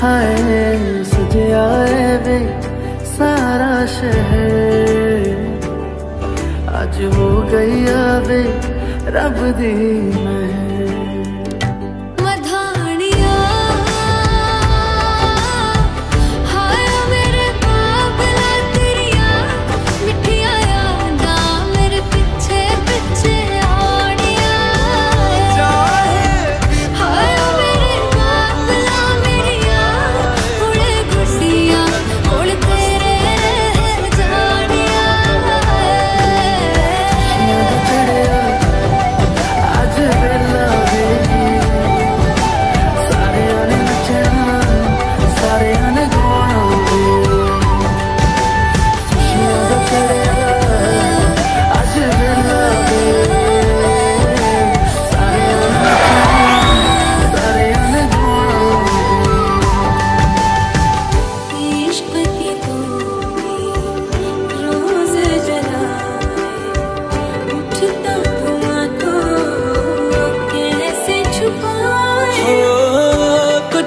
हाय सजे आए वे सारा शहर। आज हो गई वे रब दी महर।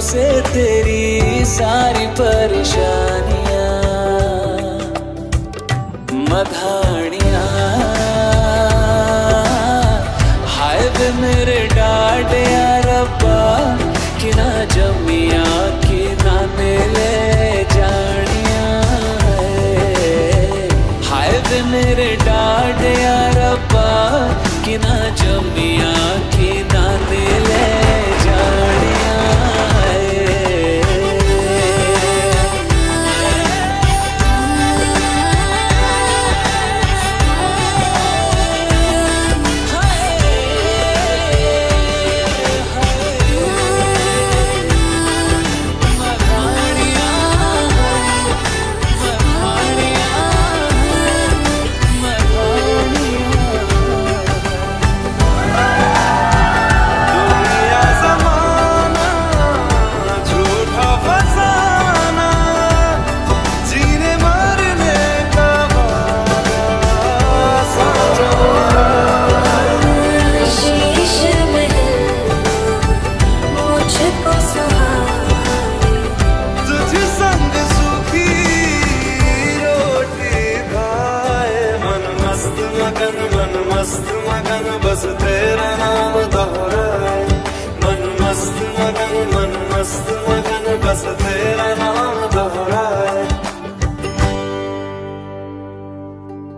से तेरी सारी परेशानियाँ, मधानियाँ। हाय मेरे डाडे रब्बा कि ना जमिया कि ना मेले जानिया हाय मेरे डाडे रब्बा कि ना जमिया कि ना मेले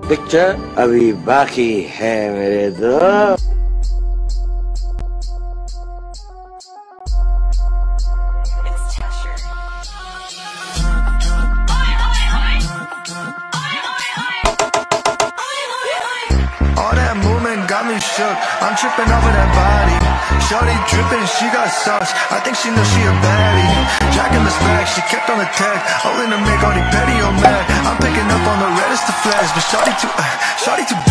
पिक्चर अभी बाकी है मेरे दोस्त All that movement got me shook. I'm tripping over that body. Shorty dripping, she got sauce. I think she knows she a baddie. Jacking the back, she kept on the tag. Holding to make all the petty or mad. flash, but shorty too, uh, shorty too